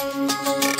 Música